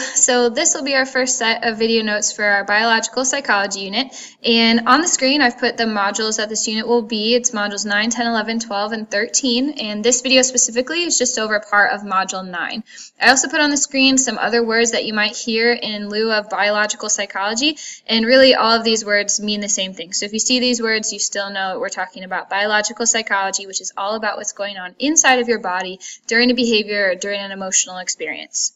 so this will be our first set of video notes for our biological psychology unit. And on the screen, I've put the modules that this unit will be. It's modules 9, 10, 11, 12, and 13. And this video specifically is just over part of module 9. I also put on the screen some other words that you might hear in lieu of biological psychology. And really, all of these words mean the same thing. So if you see these words, you still know we're talking about biological psychology, which is all about what's going on inside of your body during a behavior or during an emotional experience.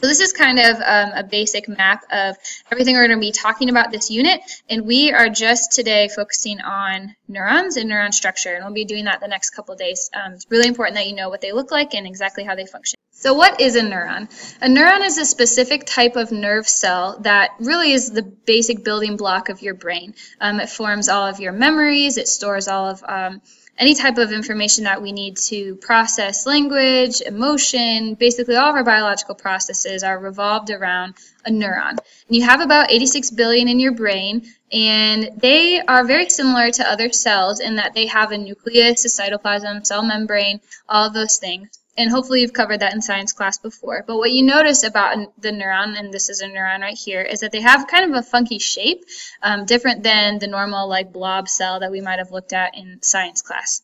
So this is kind of um, a basic map of everything we're going to be talking about this unit, and we are just today focusing on neurons and neuron structure, and we'll be doing that the next couple days. Um, it's really important that you know what they look like and exactly how they function. So what is a neuron? A neuron is a specific type of nerve cell that really is the basic building block of your brain. Um, it forms all of your memories, it stores all of um, any type of information that we need to process language, emotion, basically all of our biological processes are revolved around a neuron. And you have about 86 billion in your brain, and they are very similar to other cells in that they have a nucleus, a cytoplasm, cell membrane, all those things and hopefully you've covered that in science class before. But what you notice about the neuron, and this is a neuron right here, is that they have kind of a funky shape, um, different than the normal like blob cell that we might have looked at in science class.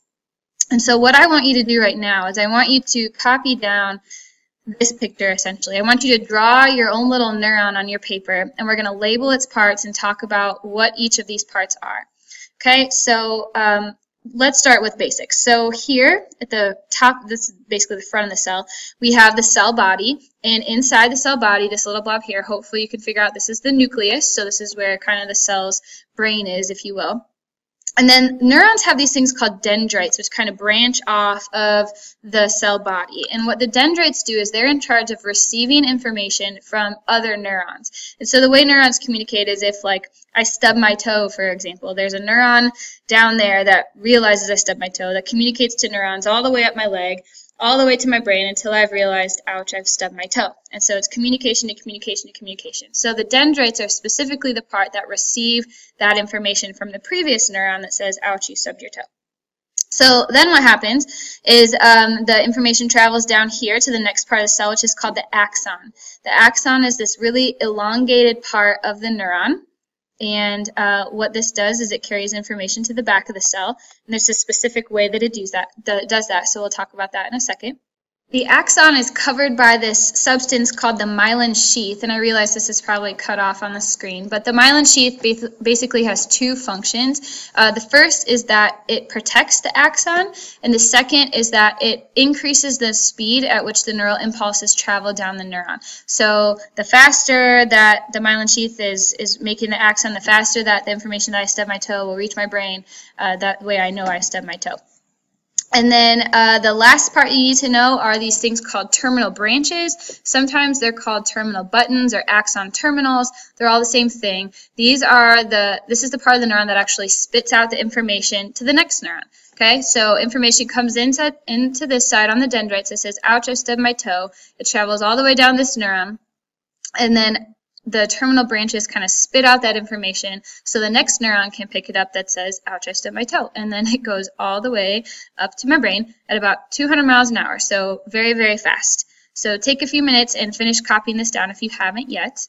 And so what I want you to do right now is I want you to copy down this picture essentially. I want you to draw your own little neuron on your paper, and we're going to label its parts and talk about what each of these parts are. Okay, so um, let's start with basics. So here at the top, this is basically the front of the cell, we have the cell body. And inside the cell body, this little blob here, hopefully you can figure out this is the nucleus. So this is where kind of the cell's brain is, if you will. And then neurons have these things called dendrites, which kind of branch off of the cell body. And what the dendrites do is they're in charge of receiving information from other neurons. And so the way neurons communicate is if, like, I stub my toe, for example, there's a neuron down there that realizes I stubbed my toe, that communicates to neurons all the way up my leg, all the way to my brain until I've realized, ouch, I've stubbed my toe. And so it's communication to communication to communication. So the dendrites are specifically the part that receive that information from the previous neuron that says, ouch, you stubbed your toe. So then what happens is um, the information travels down here to the next part of the cell, which is called the axon. The axon is this really elongated part of the neuron. And uh, what this does is it carries information to the back of the cell. And there's a specific way that it does that, does that. So we'll talk about that in a second. The axon is covered by this substance called the myelin sheath, and I realize this is probably cut off on the screen, but the myelin sheath basically has two functions. Uh, the first is that it protects the axon, and the second is that it increases the speed at which the neural impulses travel down the neuron. So the faster that the myelin sheath is, is making the axon, the faster that the information that I stub my toe will reach my brain. Uh, that way I know I stub my toe. And then uh, the last part you need to know are these things called terminal branches. Sometimes they're called terminal buttons or axon terminals. They're all the same thing. These are the, this is the part of the neuron that actually spits out the information to the next neuron. Okay, so information comes into, into this side on the dendrites. It says, ouch, I stubbed my toe. It travels all the way down this neuron. And then the terminal branches kind of spit out that information so the next neuron can pick it up that says, ouch, I stubbed my toe. And then it goes all the way up to my brain at about 200 miles an hour, so very, very fast. So take a few minutes and finish copying this down if you haven't yet.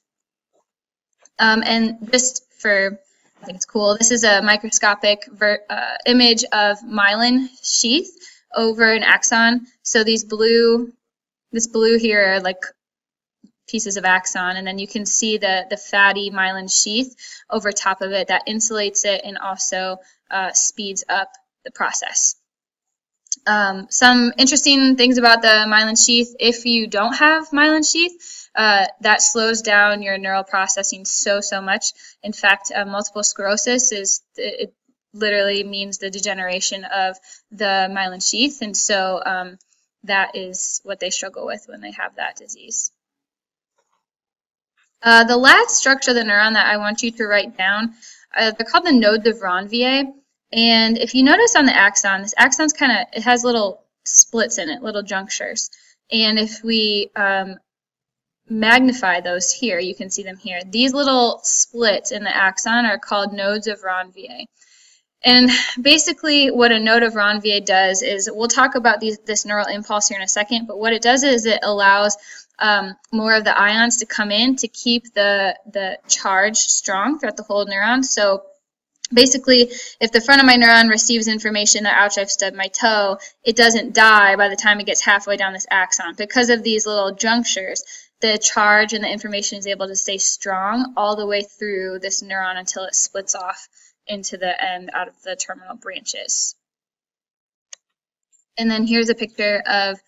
Um, and just for, I think it's cool, this is a microscopic uh, image of myelin sheath over an axon. So these blue, this blue here are like pieces of axon, and then you can see the, the fatty myelin sheath over top of it that insulates it and also uh, speeds up the process. Um, some interesting things about the myelin sheath, if you don't have myelin sheath, uh, that slows down your neural processing so, so much. In fact, uh, multiple sclerosis is, it literally means the degeneration of the myelin sheath, and so um, that is what they struggle with when they have that disease. Uh, the last structure of the neuron that I want you to write down, uh, they're called the nodes of Ranvier. And if you notice on the axon, this axon's kind of, it has little splits in it, little junctures. And if we um, magnify those here, you can see them here. These little splits in the axon are called nodes of Ranvier. And basically, what a node of Ranvier does is, we'll talk about these, this neural impulse here in a second, but what it does is it allows um, more of the ions to come in to keep the, the charge strong throughout the whole neuron. So basically, if the front of my neuron receives information that, ouch, I've stubbed my toe, it doesn't die by the time it gets halfway down this axon. Because of these little junctures, the charge and the information is able to stay strong all the way through this neuron until it splits off into the end out of the terminal branches. And then here's a picture of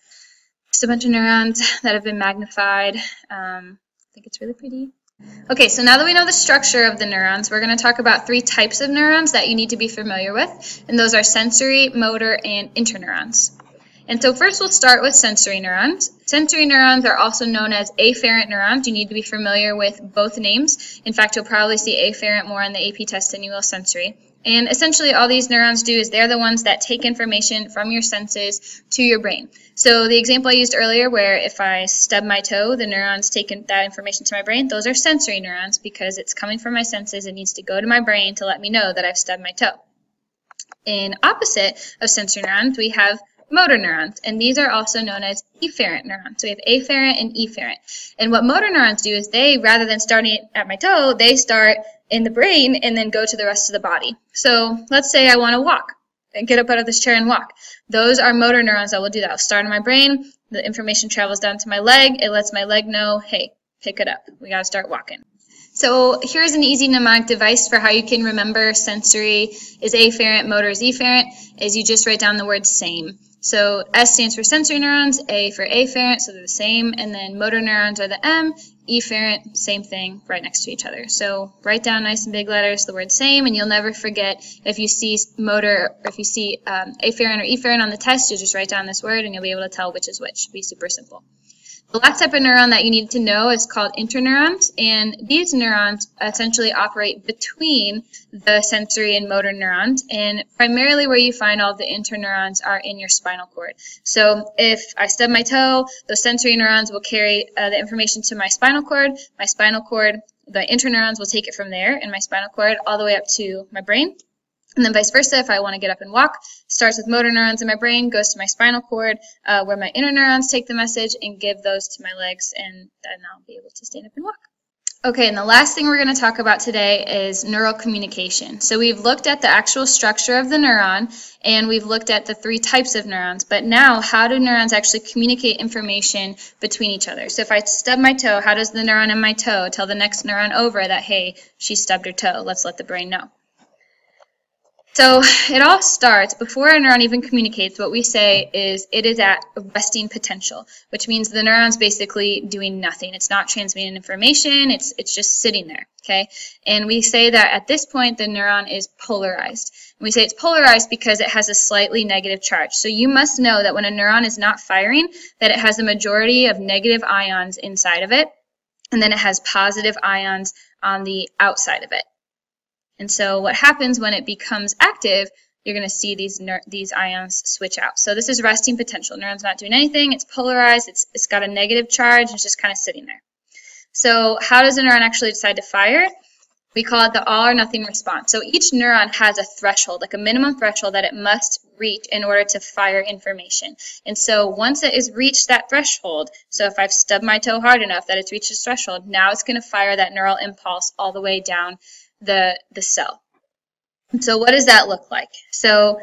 just a bunch of neurons that have been magnified. Um, I think it's really pretty. Okay, so now that we know the structure of the neurons, we're going to talk about three types of neurons that you need to be familiar with, and those are sensory, motor, and interneurons. And so first we'll start with sensory neurons. Sensory neurons are also known as afferent neurons. You need to be familiar with both names. In fact, you'll probably see afferent more on the AP test than you will sensory. And essentially all these neurons do is they're the ones that take information from your senses to your brain. So the example I used earlier where if I stub my toe, the neurons take that information to my brain, those are sensory neurons because it's coming from my senses. It needs to go to my brain to let me know that I've stubbed my toe. In opposite of sensory neurons, we have motor neurons, and these are also known as efferent neurons. So we have afferent and efferent. And what motor neurons do is they, rather than starting at my toe, they start in the brain and then go to the rest of the body. So let's say I want to walk and get up out of this chair and walk. Those are motor neurons that will do that. I'll start in my brain, the information travels down to my leg, it lets my leg know, hey, pick it up. We got to start walking. So here's an easy mnemonic device for how you can remember sensory is afferent, motor is efferent, is you just write down the word same. So S stands for sensory neurons, A for afferent, so they're the same, and then motor neurons are the M, efferent, same thing, right next to each other. So write down nice and big letters the word same, and you'll never forget if you see motor, or if you see um, afferent or efferent on the test, you'll just write down this word and you'll be able to tell which is which. It'll be super simple. The last type of neuron that you need to know is called interneurons, and these neurons essentially operate between the sensory and motor neurons, and primarily where you find all the interneurons are in your spinal cord. So if I stub my toe, those sensory neurons will carry uh, the information to my spinal cord. My spinal cord, the interneurons will take it from there in my spinal cord all the way up to my brain. And then vice versa, if I want to get up and walk, starts with motor neurons in my brain, goes to my spinal cord, uh, where my interneurons take the message and give those to my legs, and then I'll be able to stand up and walk. Okay, and the last thing we're going to talk about today is neural communication. So we've looked at the actual structure of the neuron, and we've looked at the three types of neurons. But now, how do neurons actually communicate information between each other? So if I stub my toe, how does the neuron in my toe tell the next neuron over that, hey, she stubbed her toe, let's let the brain know? So it all starts before a neuron even communicates. What we say is it is at resting potential, which means the neuron's basically doing nothing. It's not transmitting information. It's it's just sitting there. Okay, and we say that at this point the neuron is polarized. And we say it's polarized because it has a slightly negative charge. So you must know that when a neuron is not firing, that it has a majority of negative ions inside of it, and then it has positive ions on the outside of it. And so what happens when it becomes active, you're going to see these these ions switch out. So this is resting potential. Neuron's not doing anything. It's polarized. It's, it's got a negative charge. It's just kind of sitting there. So how does a neuron actually decide to fire? We call it the all or nothing response. So each neuron has a threshold, like a minimum threshold that it must reach in order to fire information. And so once it has reached that threshold, so if I've stubbed my toe hard enough that it's reached this threshold, now it's going to fire that neural impulse all the way down the, the cell. So what does that look like? So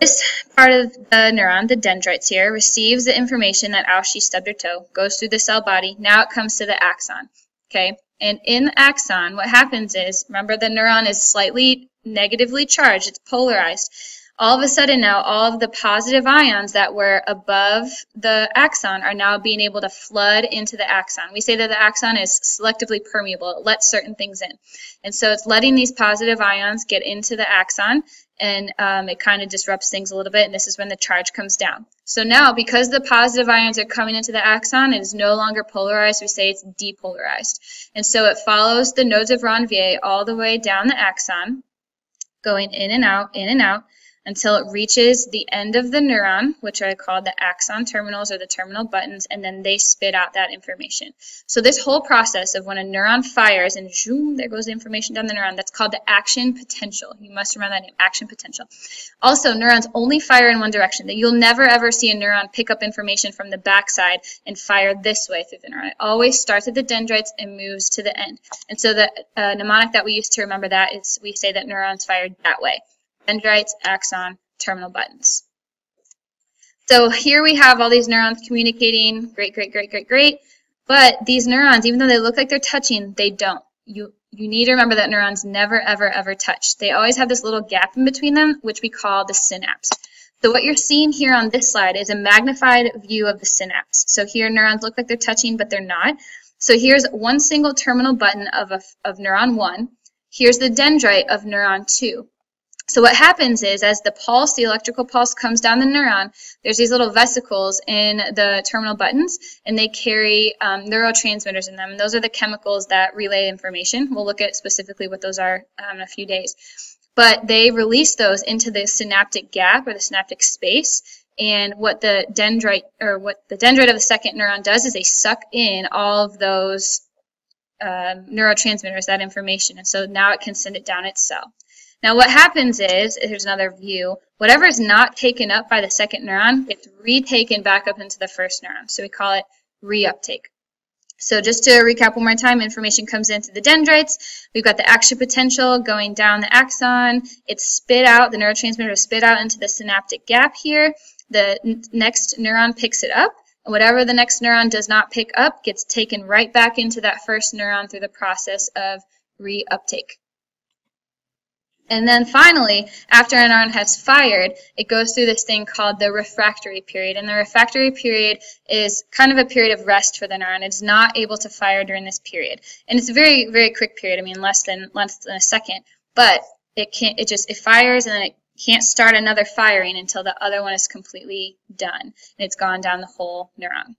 this part of the neuron, the dendrites here, receives the information that oh, she stubbed her toe, goes through the cell body. Now it comes to the axon. Okay, and in the axon, what happens is, remember the neuron is slightly negatively charged, it's polarized all of a sudden now all of the positive ions that were above the axon are now being able to flood into the axon. We say that the axon is selectively permeable. It lets certain things in. And so it's letting these positive ions get into the axon and um, it kind of disrupts things a little bit and this is when the charge comes down. So now because the positive ions are coming into the axon, it is no longer polarized. We say it's depolarized. And so it follows the nodes of Ranvier all the way down the axon, going in and out, in and out, until it reaches the end of the neuron, which I call the axon terminals or the terminal buttons, and then they spit out that information. So this whole process of when a neuron fires and zoom, there goes the information down the neuron, that's called the action potential. You must remember that name, action potential. Also, neurons only fire in one direction. That you'll never ever see a neuron pick up information from the backside and fire this way through the neuron. It always starts at the dendrites and moves to the end. And so the uh, mnemonic that we use to remember that is we say that neurons fired that way dendrites, axon, terminal buttons. So here we have all these neurons communicating, great, great, great, great, great. But these neurons, even though they look like they're touching, they don't. You, you need to remember that neurons never, ever, ever touch. They always have this little gap in between them, which we call the synapse. So what you're seeing here on this slide is a magnified view of the synapse. So here neurons look like they're touching, but they're not. So here's one single terminal button of, a, of neuron 1. Here's the dendrite of neuron 2. So what happens is as the pulse, the electrical pulse comes down the neuron, there's these little vesicles in the terminal buttons and they carry um, neurotransmitters in them. And those are the chemicals that relay information. We'll look at specifically what those are um, in a few days. But they release those into the synaptic gap or the synaptic space. And what the dendrite or what the dendrite of the second neuron does is they suck in all of those uh, neurotransmitters, that information. And so now it can send it down its cell. Now what happens is, here's another view, whatever is not taken up by the second neuron gets retaken back up into the first neuron. So we call it reuptake. So just to recap one more time, information comes into the dendrites. We've got the action potential going down the axon. It's spit out, the neurotransmitter is spit out into the synaptic gap here. The next neuron picks it up. And whatever the next neuron does not pick up gets taken right back into that first neuron through the process of reuptake. And then finally, after an neuron has fired, it goes through this thing called the refractory period. And the refractory period is kind of a period of rest for the neuron. It's not able to fire during this period. And it's a very, very quick period. I mean, less than less than a second. But it can't it just it fires and then it can't start another firing until the other one is completely done. And it's gone down the whole neuron.